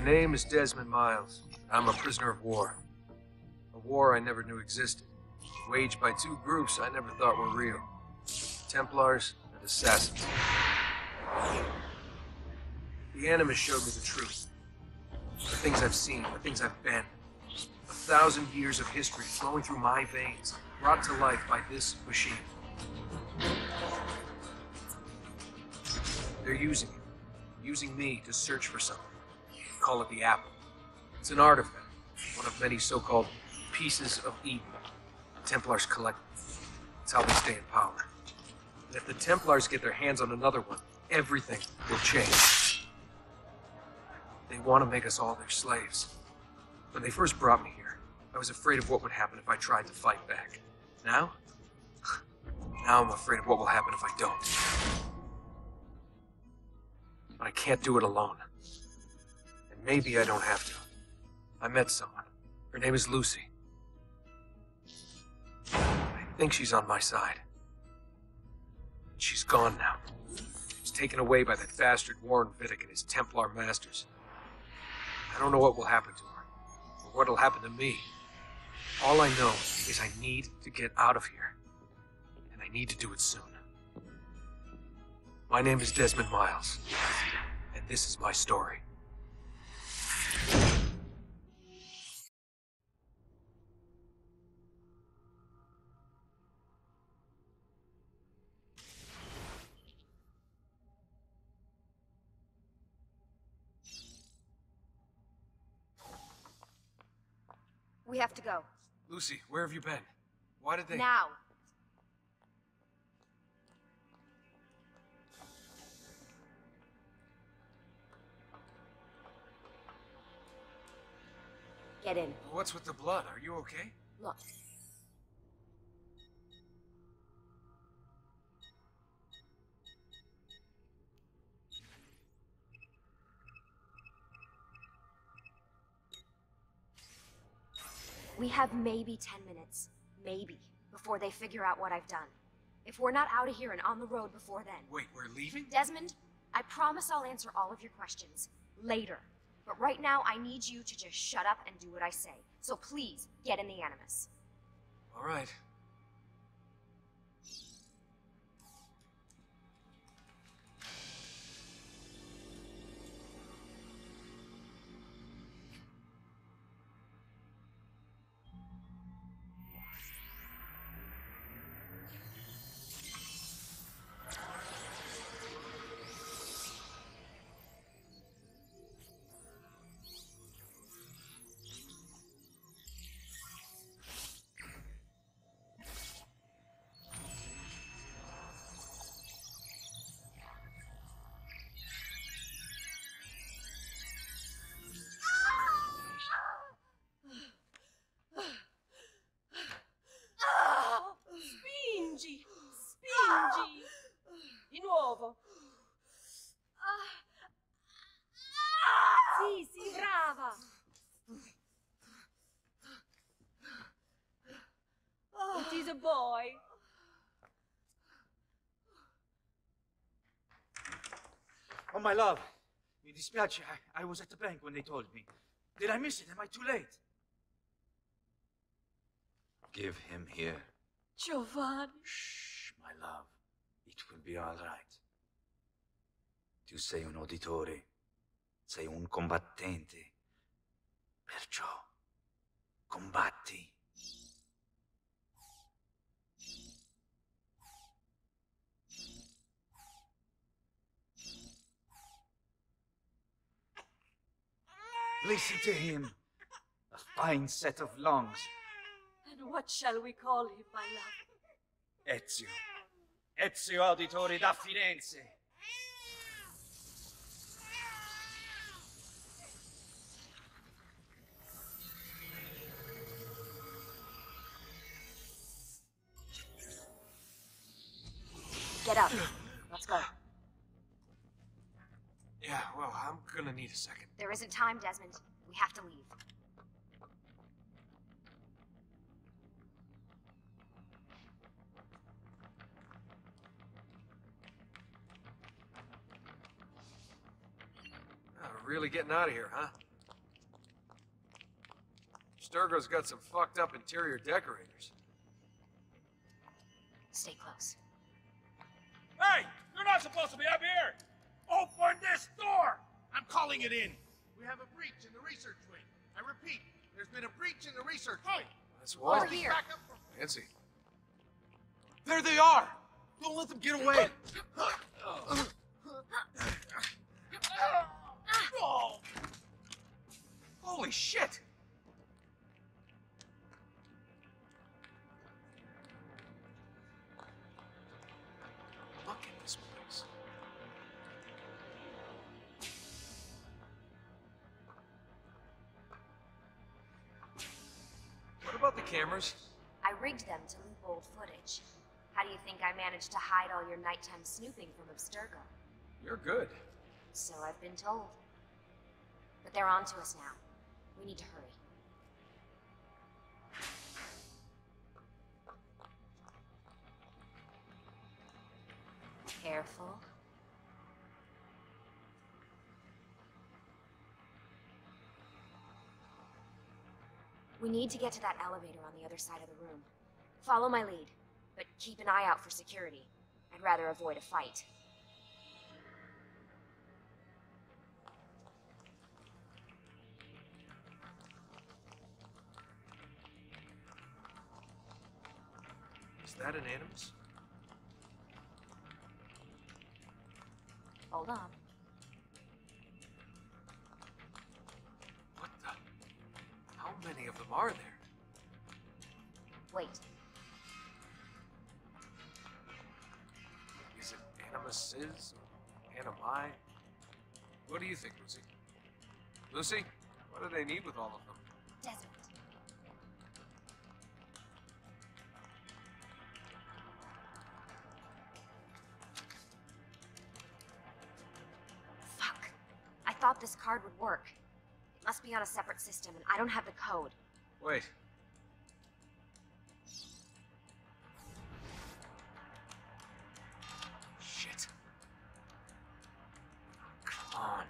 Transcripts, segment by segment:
My name is Desmond Miles. I'm a prisoner of war. A war I never knew existed. Waged by two groups I never thought were real. Templars and Assassins. The Animus showed me the truth. The things I've seen, the things I've been. A thousand years of history flowing through my veins, brought to life by this machine. They're using it. Using me to search for something. Call it the Apple. It's an artifact. One of many so-called pieces of Eden. The Templars collect. It's how they stay in power. And if the Templars get their hands on another one, everything will change. They want to make us all their slaves. When they first brought me here, I was afraid of what would happen if I tried to fight back. Now? Now I'm afraid of what will happen if I don't. But I can't do it alone. Maybe I don't have to. I met someone. Her name is Lucy. I think she's on my side. She's gone now. She's taken away by that bastard Warren Vidic and his Templar masters. I don't know what will happen to her, or what'll happen to me. All I know is I need to get out of here. And I need to do it soon. My name is Desmond Miles, and this is my story. Have to go. Lucy, where have you been? Why did they... Now. Get in. What's with the blood? Are you okay? Look. We have maybe 10 minutes. Maybe. Before they figure out what I've done. If we're not out of here and on the road before then. Wait, we're leaving? Desmond, I promise I'll answer all of your questions. Later. But right now, I need you to just shut up and do what I say. So please, get in the Animus. All right. Oh, my love. Mi dispiace. I, I was at the bank when they told me. Did I miss it? Am I too late? Give him here. Giovanni. Shh, my love. It will be all right. Tu sei un Auditore. Sei un combattente. Perciò, combatti. Listen to him. A fine set of lungs. And what shall we call him, my love? Ezio. Ezio Auditore da Firenze. Get up. Let's go. Yeah, well, I'm gonna need a second. There isn't time, Desmond. We have to leave. Uh, really getting out of here, huh? Abstergo's got some fucked up interior decorators. Stay close. Hey! You're not supposed to be up here! Open this door! I'm calling it in. We have a breach in the research wing. I repeat, there's been a breach in the research wing. That's Over why. here. Back up for Fancy. There they are! Don't let them get away! Oh. Holy shit! Cameras? I rigged them to loop old footage. How do you think I managed to hide all your nighttime snooping from Abstergo? You're good. So I've been told. But they're on to us now. We need to hurry. Careful. We need to get to that elevator on the other side of the room. Follow my lead, but keep an eye out for security. I'd rather avoid a fight. Is that an animus? Hold on. Them are there? Wait. Is it animuses or animi? What do you think, Lucy? Lucy, what do they need with all of them? Desert. Fuck. I thought this card would work. It must be on a separate system, and I don't have the code. Wait. Shit. Come on.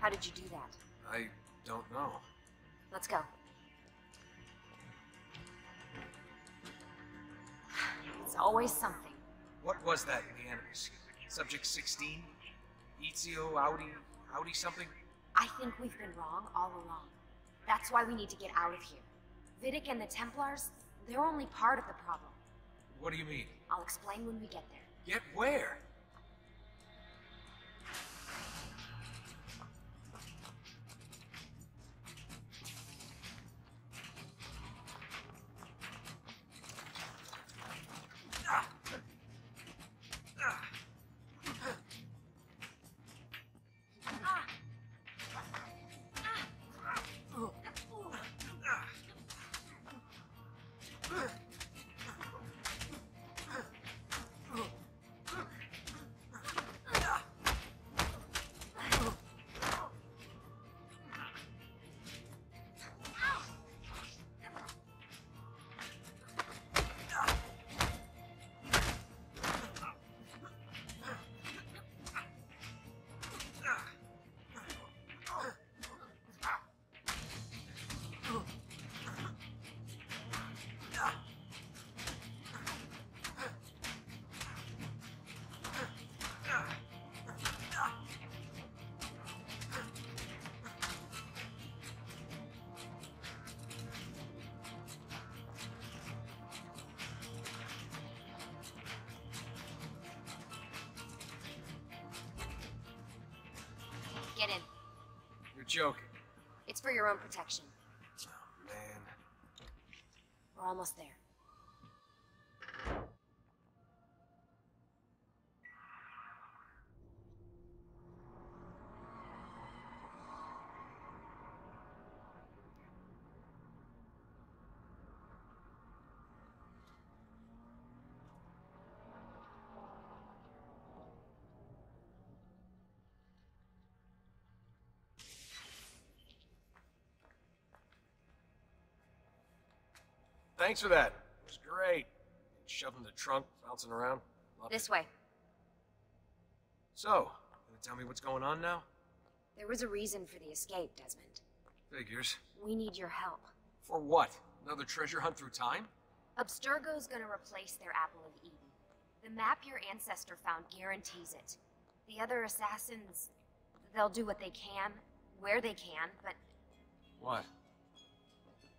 How did you do that? I don't know. Let's go. It's always something. What was that in the animus? Subject 16? Ezio, Audi, Audi something? I think we've been wrong all along. That's why we need to get out of here. Vidic and the Templars, they're only part of the problem. What do you mean? I'll explain when we get there. Get where? Get in. You're joking. It's for your own protection. Oh, man. We're almost there. Thanks for that. It was great. Shoving the trunk, bouncing around. Loved This it. way. So, gonna tell me what's going on now? There was a reason for the escape, Desmond. Figures. We need your help. For what? Another treasure hunt through time? Abstergo's gonna replace their Apple of Eden. The map your ancestor found guarantees it. The other assassins, they'll do what they can, where they can, but What?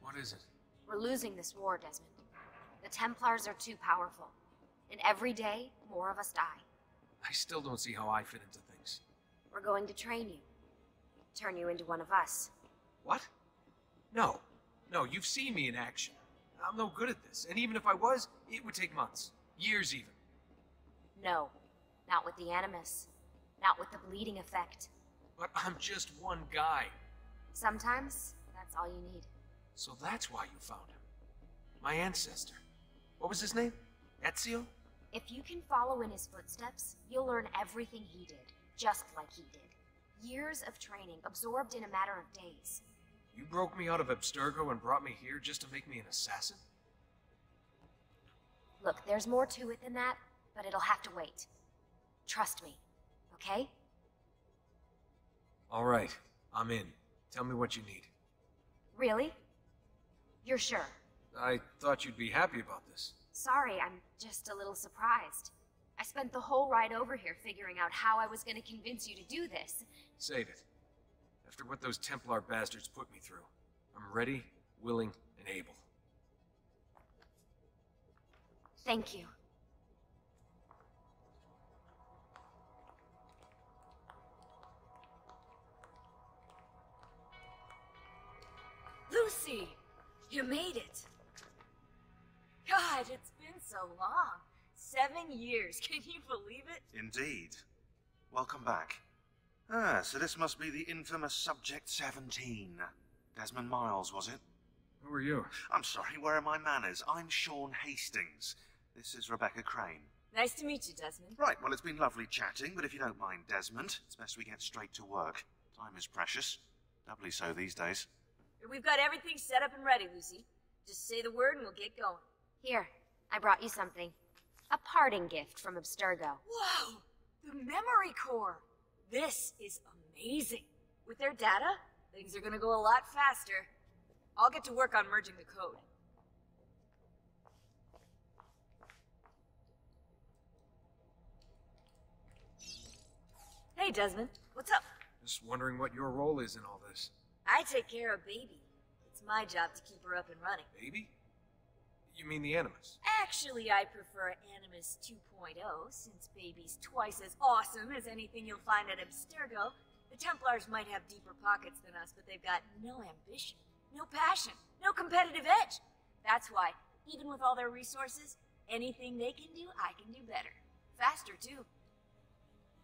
What is it? We're losing this war, Desmond. The Templars are too powerful. And every day, more of us die. I still don't see how I fit into things. We're going to train you. Turn you into one of us. What? No. No, you've seen me in action. I'm no good at this. And even if I was, it would take months. Years even. No, not with the Animus. Not with the bleeding effect. But I'm just one guy. Sometimes, that's all you need. So that's why you found him. My ancestor. What was his name? Ezio? If you can follow in his footsteps, you'll learn everything he did, just like he did. Years of training, absorbed in a matter of days. You broke me out of Abstergo and brought me here just to make me an assassin? Look, there's more to it than that, but it'll have to wait. Trust me, okay? All right, I'm in. Tell me what you need. Really? You're sure? I thought you'd be happy about this. Sorry, I'm just a little surprised. I spent the whole ride over here figuring out how I was going to convince you to do this. Save it. After what those Templar bastards put me through, I'm ready, willing, and able. Thank you. Lucy! You made it! God, it's been so long. Seven years. Can you believe it? Indeed. Welcome back. Ah, so this must be the infamous Subject 17. Desmond Miles, was it? Who are you? I'm sorry, where are my manners? I'm Sean Hastings. This is Rebecca Crane. Nice to meet you, Desmond. Right, well, it's been lovely chatting, but if you don't mind, Desmond, it's best we get straight to work. Time is precious. Doubly so these days. We've got everything set up and ready, Lucy. Just say the word and we'll get going. Here, I brought you something. A parting gift from Abstergo. Whoa! The memory core! This is amazing. With their data, things are gonna go a lot faster. I'll get to work on merging the code. Hey, Desmond. What's up? Just wondering what your role is in all this. I take care of Baby. It's my job to keep her up and running. Baby? You mean the Animus? Actually, I prefer Animus 2.0, since Baby's twice as awesome as anything you'll find at Abstergo. The Templars might have deeper pockets than us, but they've got no ambition, no passion, no competitive edge. That's why, even with all their resources, anything they can do, I can do better. Faster, too.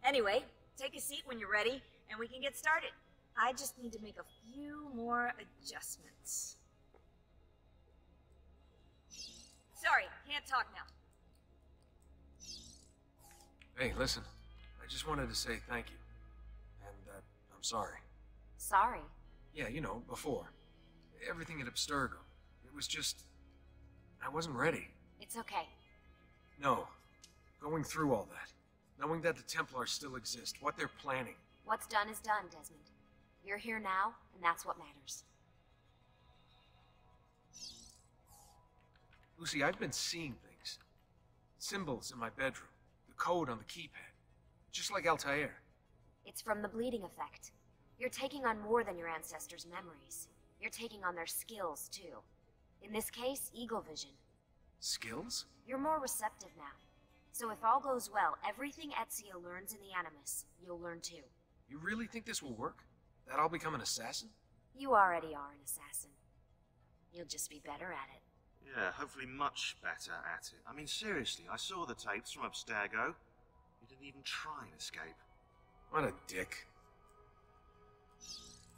Anyway, take a seat when you're ready, and we can get started. I just need to make a few more adjustments. Sorry, can't talk now. Hey, listen. I just wanted to say thank you. And that I'm sorry. Sorry. Yeah, you know, before. Everything at Abstergo. It was just. I wasn't ready. It's okay. No. Going through all that. Knowing that the Templars still exist, what they're planning. What's done is done, Desmond. You're here now, and that's what matters. Lucy, I've been seeing things. Symbols in my bedroom. The code on the keypad. Just like Altair. It's from the bleeding effect. You're taking on more than your ancestors' memories. You're taking on their skills, too. In this case, Eagle Vision. Skills? You're more receptive now. So if all goes well, everything Ezio learns in the Animus, you'll learn too. You really think this will work? That I'll become an assassin? You already are an assassin. You'll just be better at it. Yeah, hopefully much better at it. I mean, seriously, I saw the tapes from Abstergo. You didn't even try and escape. What a dick.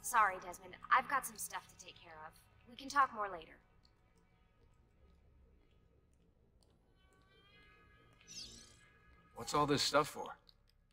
Sorry, Desmond. I've got some stuff to take care of. We can talk more later. What's all this stuff for?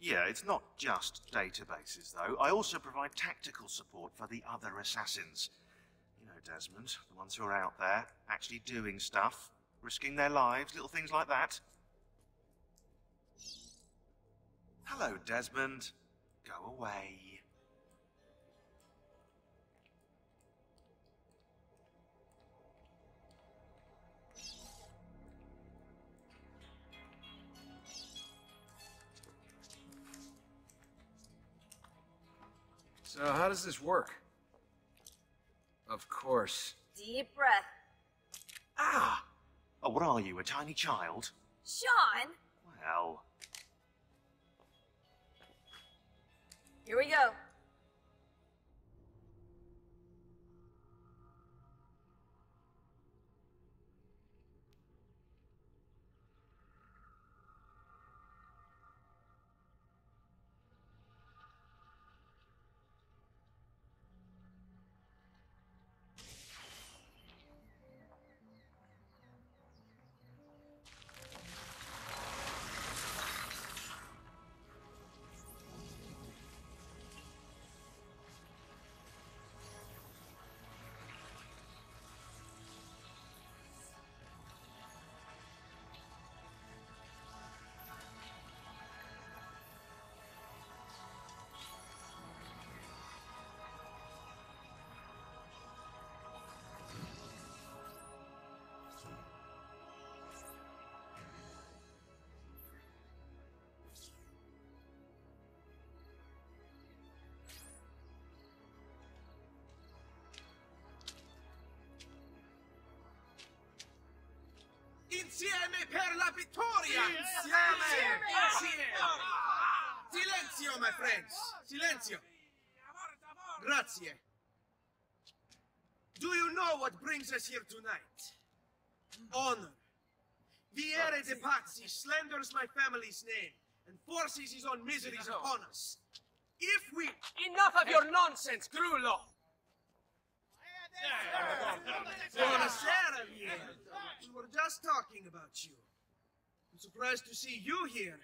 Yeah, it's not just databases, though. I also provide tactical support for the other assassins. You know, Desmond, the ones who are out there, actually doing stuff, risking their lives, little things like that. Hello, Desmond. Go away. So, how does this work? Of course. Deep breath. Ah! Oh, what are you, a tiny child? Sean! Well, Here we go. Insieme per la vittoria! Eh, insieme! Insieme! Silenzio, my friends! Silenzio! Grazie. Do you know what brings us here tonight? Honor. Vieri de Pazzi slanders my family's name and forces his own miseries upon us. If we... Enough of your nonsense, Grullo! Buonasera, Vieri. We were just talking about you. I'm surprised to see you here.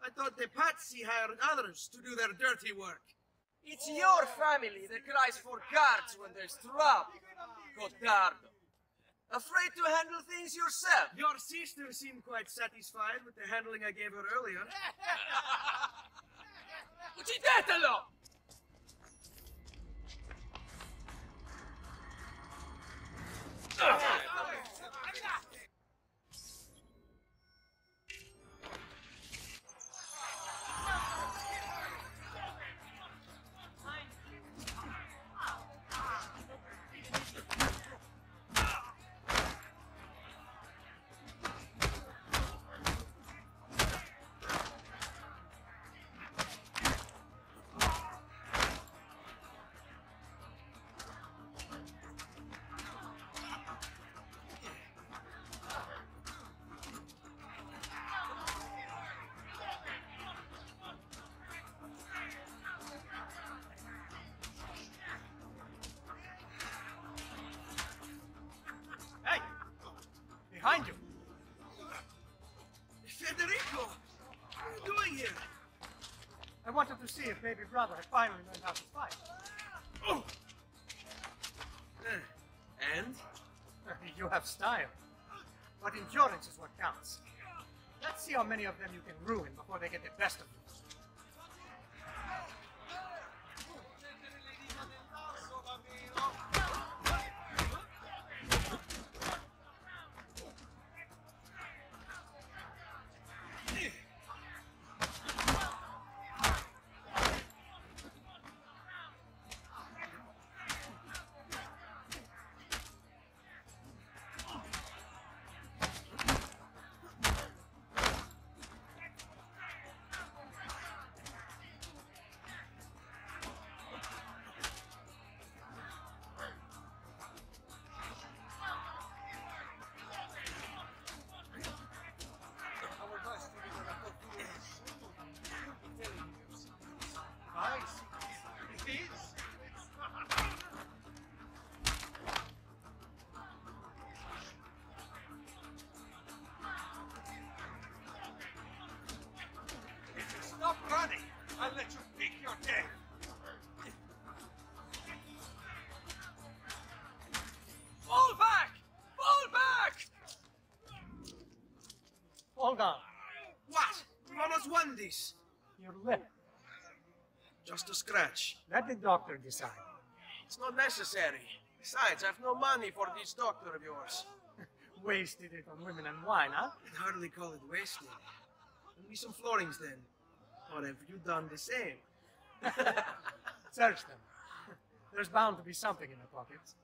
I thought the Pazzi hired others to do their dirty work. It's your family that cries for guards when there's trouble, Gotardo. Afraid to handle things yourself. Your sister seemed quite satisfied with the handling I gave her earlier. Uccidetelo! Hey! Ah! Wanted to see if baby brother had finally learned how to fight. Oh! And? You have style. But endurance is what counts. Let's see how many of them you can ruin before they get the best of you. This? Your lip. Just a scratch. Let the doctor decide. It's not necessary. Besides, I've no money for this doctor of yours. Wasted it on women and wine, huh? I'd hardly call it wasted. Give me some florins then. Or have you done the same? Search them. There's bound to be something in the pockets.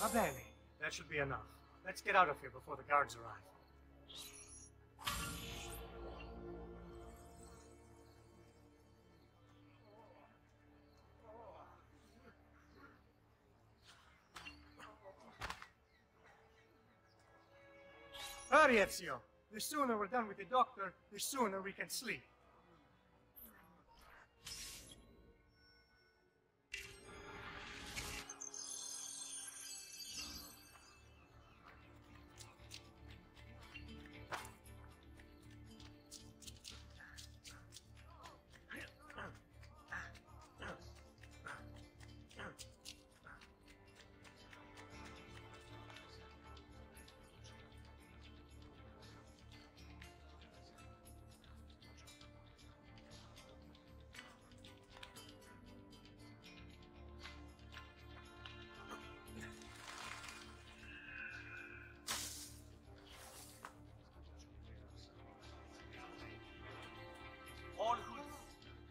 Va bene. That should be enough. Let's get out of here before the guards arrive. Hurry, Ezio. The sooner we're done with the doctor, the sooner we can sleep.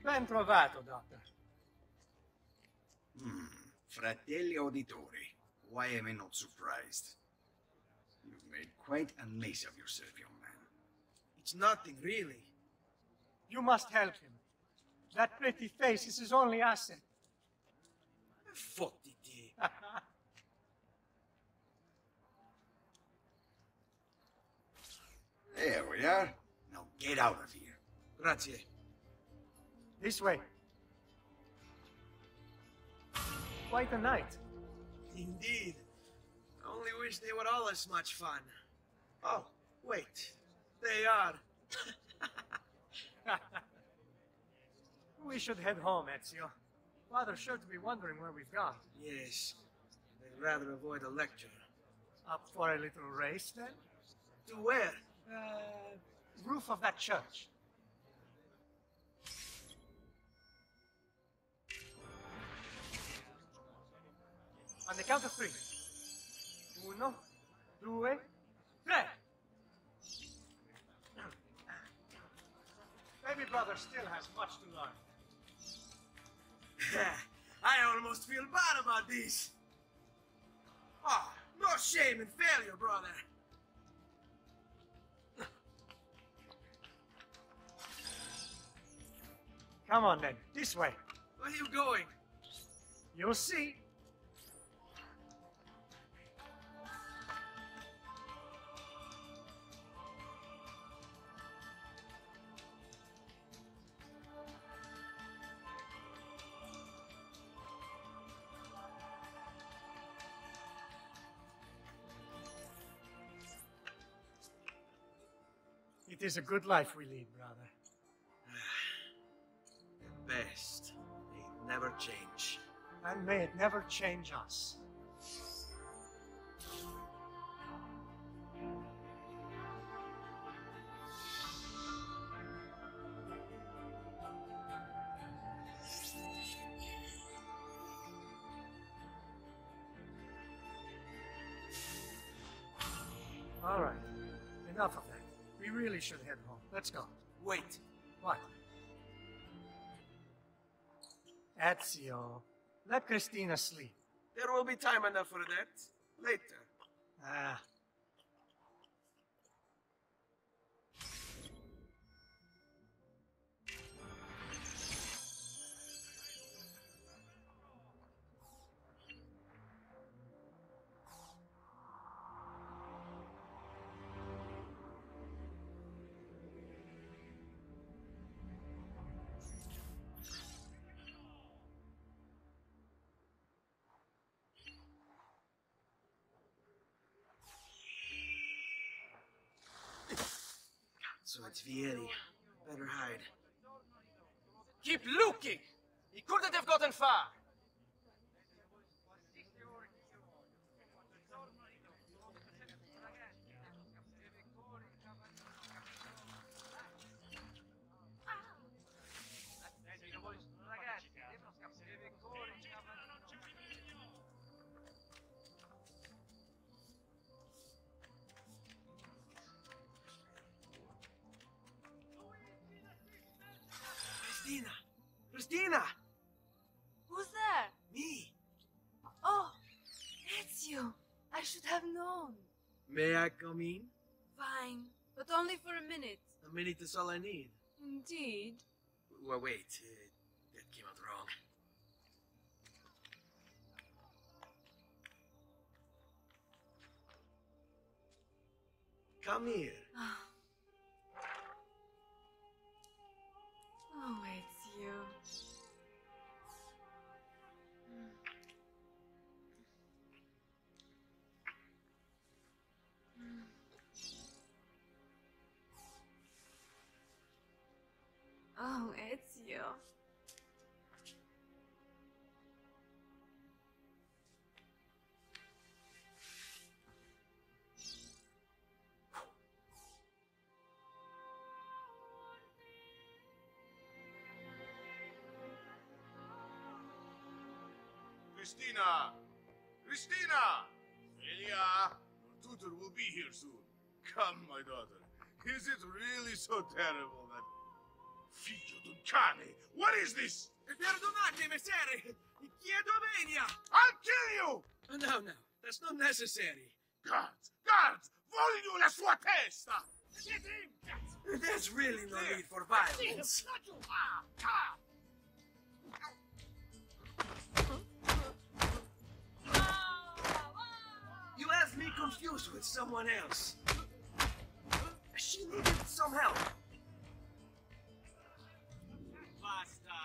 Ben trovato, Doctor. Mm, fratelli Auditori, why am I not surprised? You've made quite a mess of yourself, young man. It's nothing, really. You must help him. That pretty face is his only asset. Fottiti. There we are. Now get out of here. Grazie. This way. Quite a night. Indeed. I only wish they were all as much fun. Oh, wait. They are. we should head home, Ezio. Father's sure to be wondering where we've gone. Yes. They'd rather avoid a lecture. Up for a little race, then? To where? Uh, roof of that church. On the count of three. Uno, due, tre. Baby brother still has much to learn. I almost feel bad about this. Ah, no shame in failure, brother. Come on then, this way. Where are you going? You'll see. Is a good life we lead, brother. The best. They never change. And may it never change us. All right, enough of. We really should head home. Let's go. Wait. What? Ezio, let Cristina sleep. There will be time enough for that. Later. Ah, It's Vieri. Better hide. Keep looking! He couldn't have gotten far! Cristina! Who's there? Me! Oh, it's you. I should have known. May I come in? Fine, but only for a minute. A minute is all I need. Indeed. Well, wait. Uh, that came out wrong. Come here. Cristina! Cristina! Celia! Your tutor will be here soon. Come, my daughter. Is it really so terrible that... Figlio d'un cane! What is this? Perdonate, messere! Chiedo venia! I'll kill you! No, no, that's not necessary. Guards! Guards! Voglio la sua testa! Get him! There's really no need for violence. Confused with someone else. She needed some help. Basta!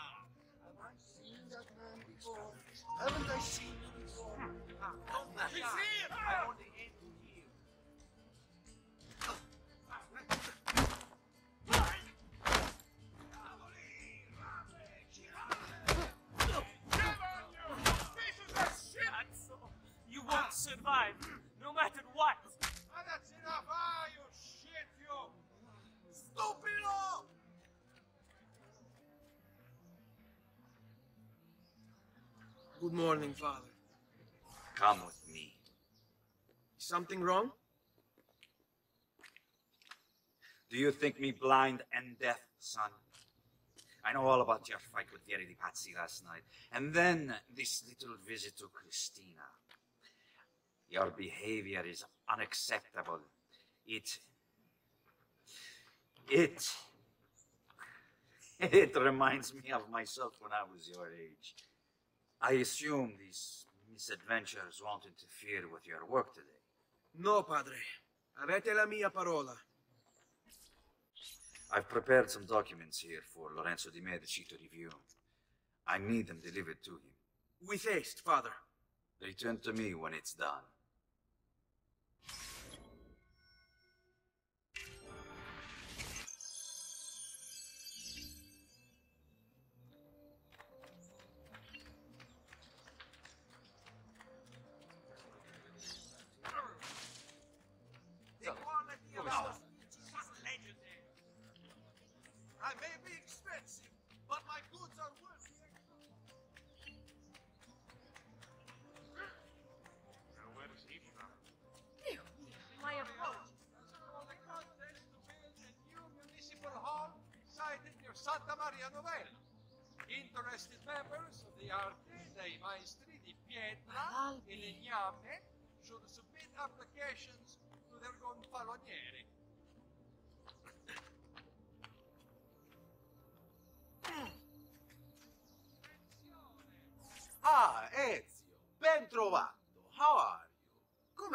Have I seen that man before? Haven't I seen him before? He's here! I want the end to heal. Cazzo! You won't survive, no matter what! Ah, that's enough! Ah, you shit, you! Stupido! Good morning, Father. Come with me. Something wrong? Do you think me blind and deaf, son? I know all about your fight with Vieri di Pazzi last night, and then this little visit to Cristina. Your behavior is unacceptable. It. It. It reminds me of myself when I was your age. I assume these misadventures won't interfere with your work today. No, Padre. Avete la mia parola. I've prepared some documents here for Lorenzo di Medici to review. I need them delivered to him. With haste, Father. Return to me when it's done.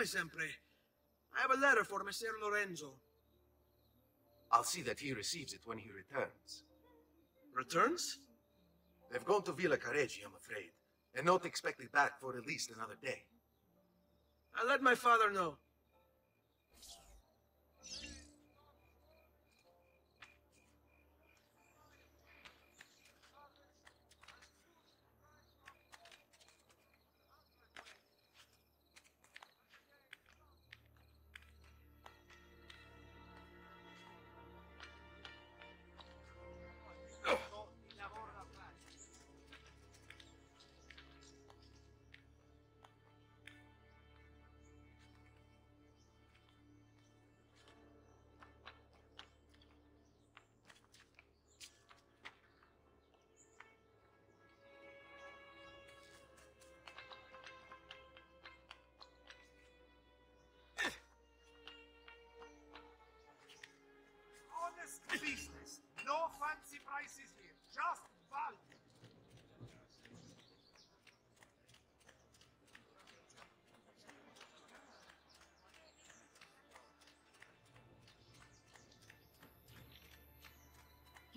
Sempre. I have a letter for Messer Lorenzo. I'll see that he receives it when he returns. Returns? They've gone to Villa Careggi, I'm afraid, and not expected back for at least another day. I'll let my father know.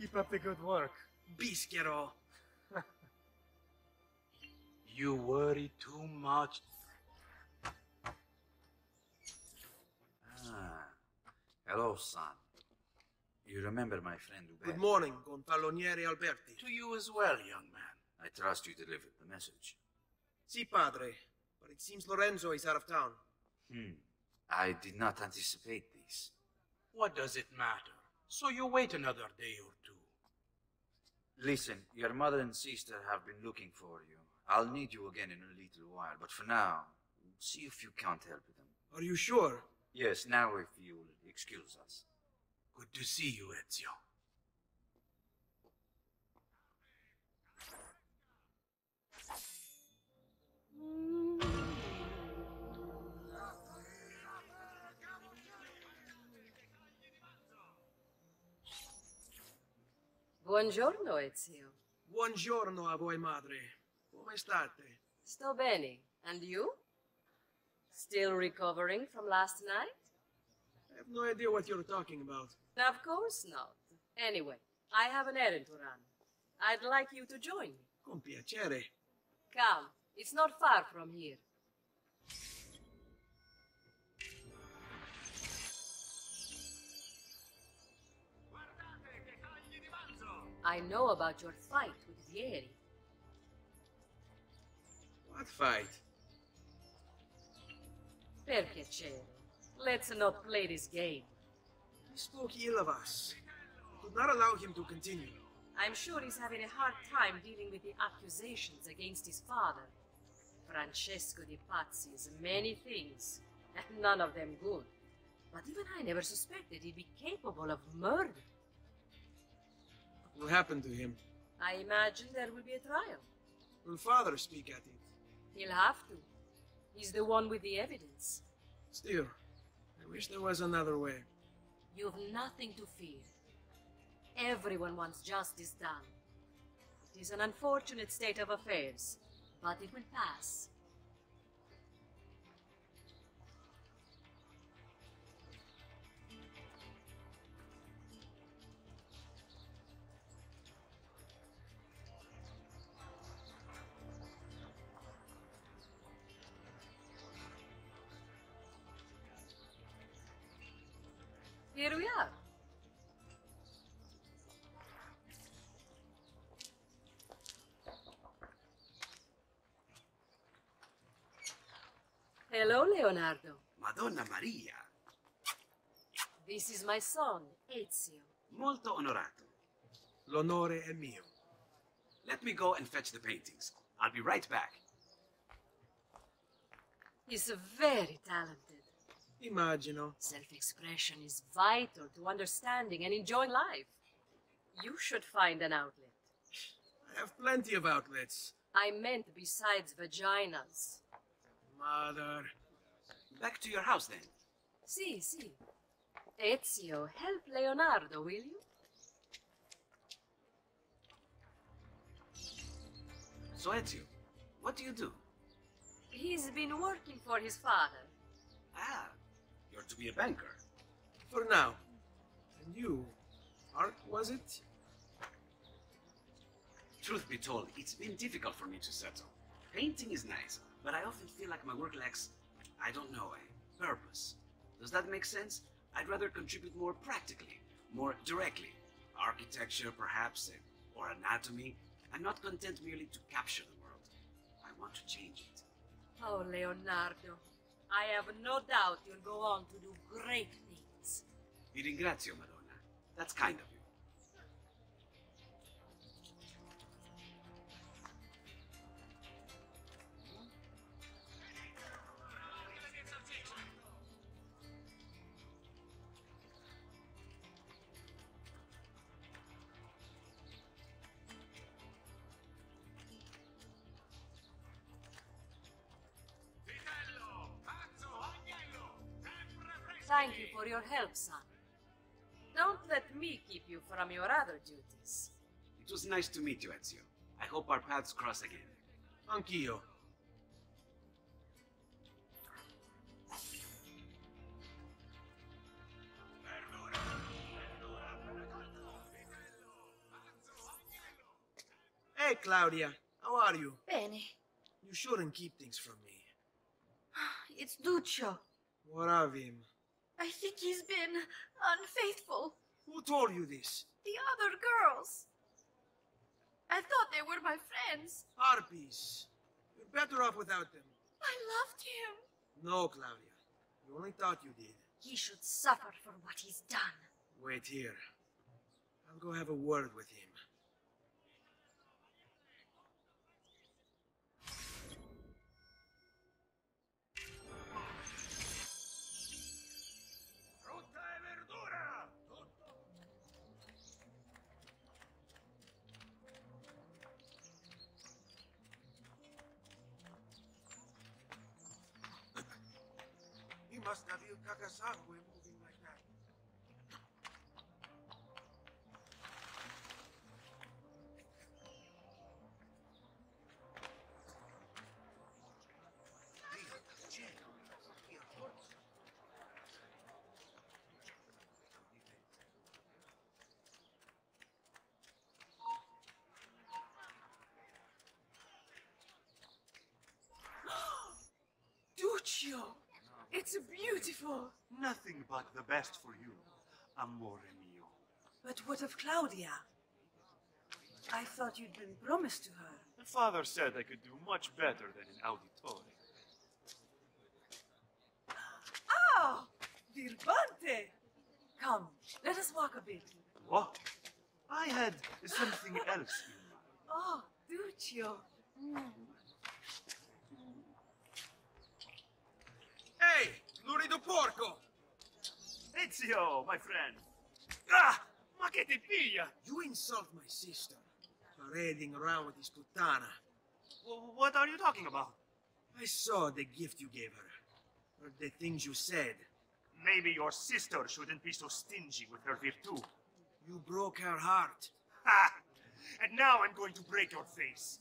Keep up the good work. Bischero. You worry too much. Ah, hello, son. You remember my friend Uberto? Good morning, Gonfaloniere Alberti. To you as well, young man. I trust you delivered the message. Si, padre. But it seems Lorenzo is out of town. Hmm. I did not anticipate this. What does it matter? So you wait another day or two. Listen, your mother and sister have been looking for you. I'll need you again in a little while, but for now, see if you can't help them. Are you sure? Yes, now if you'll excuse us. Good to see you, Ezio. Mm. Buongiorno, Ezio. Buongiorno a voi, madre. Come state? Sto bene. And you? Still recovering from last night? I have no idea what you're talking about. Of course not. Anyway, I have an errand to run. I'd like you to join me. Con piacere. Come, it's not far from here. I know about your fight with Vieri. What fight? Per piacere. Let's not play this game. He spoke ill of us. We could not allow him to continue. I'm sure he's having a hard time dealing with the accusations against his father. Francesco di Pazzi is many things, and none of them good. But even I never suspected he'd be capable of murder. What will happen to him? I imagine there will be a trial. Will father speak at it? He'll have to. He's the one with the evidence. Still, I wish there was another way. You've nothing to fear. Everyone wants justice done. It is an unfortunate state of affairs, but it will pass. Here we are. Hello, Leonardo. Madonna Maria. This is my son, Ezio. Molto onorato. L'onore è mio. Let me go and fetch the paintings. I'll be right back. He's a very talented. Immagino. Self-expression is vital to understanding and enjoying life. You should find an outlet. I have plenty of outlets. I meant besides vaginas. Mother. Back to your house then. Si, si. Ezio, help Leonardo, will you? So Ezio, what do you do? He's been working for his father. Ah, you're to be a banker. For now. And you, Art, was it? Truth be told, it's been difficult for me to settle. Painting is nice, but I often feel like my work lacks, I don't know, a purpose. Does that make sense? I'd rather contribute more practically, more directly. Architecture, perhaps, eh, or anatomy. I'm not content merely to capture the world. I want to change it. Oh, Leonardo. I have no doubt you'll go on to do great things. Vi ringrazio, Madonna. That's kind of Thank you for your help, son. Don't let me keep you from your other duties. It was nice to meet you, Ezio. I hope our paths cross again. Anch'io. Hey, Claudia. How are you? Bene. You shouldn't keep things from me. It's Duccio. What of him? I think he's been unfaithful. Who told you this? The other girls. I thought they were my friends. Harpies. You're better off without them. I loved him. No, Claudia. You only thought you did. He should suffer for what he's done. Wait here. I'll go have a word with him. He must have you cacasangue moving like that. Duccio! It's beautiful. Nothing but the best for you, amore mio. But what of Claudia? I thought you'd been promised to her. The father said I could do much better than in Auditore. Ah, oh! Birbante! Come, let us walk a bit. What? I had something else in mind. Oh, Duccio. Hey, lurido porco! Ezio, my friend. Ah! Ma che ti piglia? You insult my sister. Parading around with this putana. Wh- What are you talking about? I saw the gift you gave her. Heard the things you said. Maybe your sister shouldn't be so stingy with her virtù. You broke her heart. Ha! And now I'm going to break your face.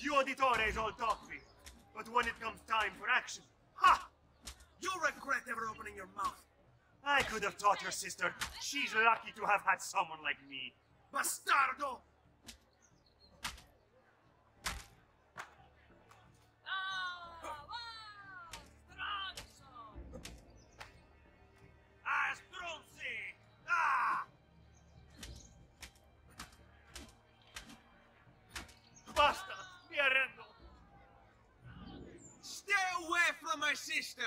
You auditores all talk big, but when it comes time for action, ha! You'll regret ever opening your mouth. I could have taught your sister. She's lucky to have had someone like me. Bastardo! Ah! Ah! Basta! Mi arrendo! Stay away from my sister!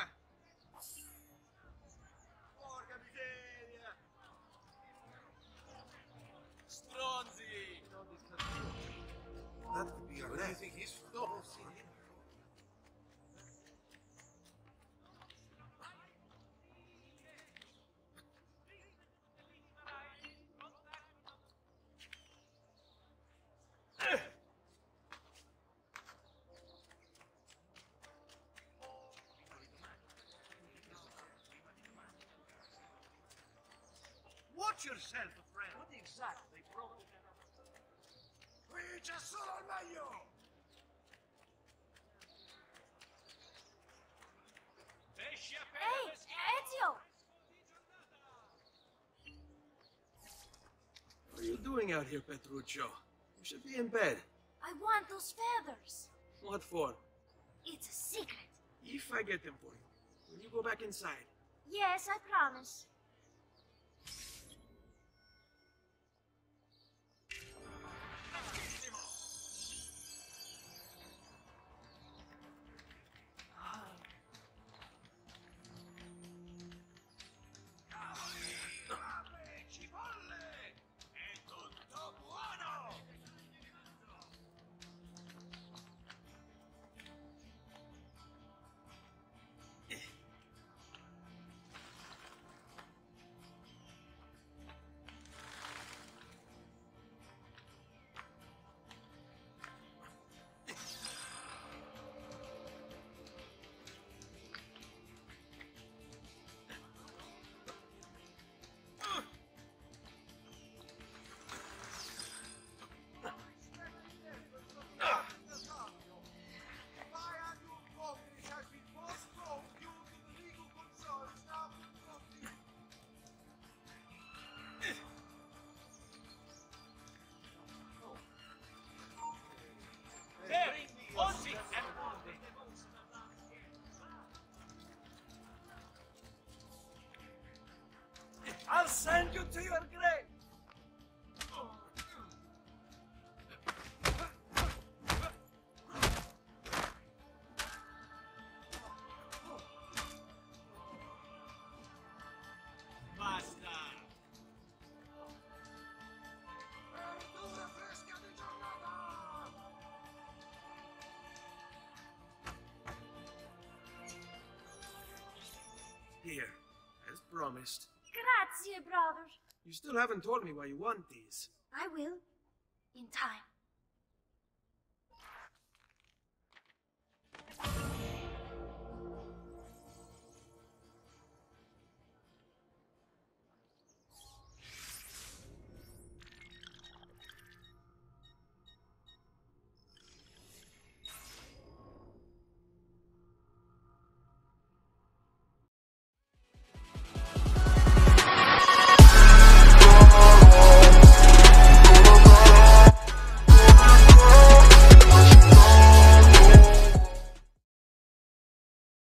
Watch yourself, friend. What exactly broke the Qui c'è solo il meglio! Esci appena Hey, Ezio! What are you doing out here, Petruccio? You should be in bed. I want those feathers. What for? It's a secret. If I get them for you, will you go back inside? Yes, I promise. To your grave! Basta! Here, as promised. Grazie, brother. You still haven't told me why you want these. I will.